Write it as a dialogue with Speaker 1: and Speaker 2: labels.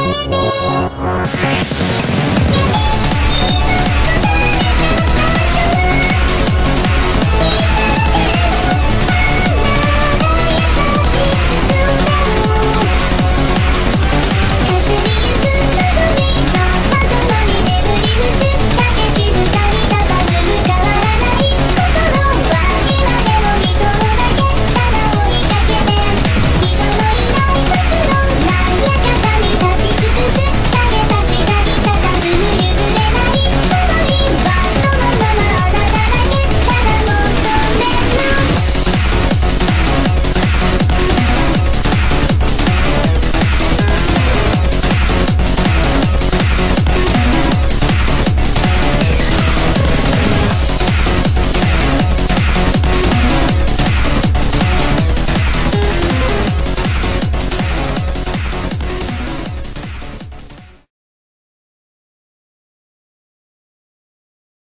Speaker 1: Oh, oh, oh, oh,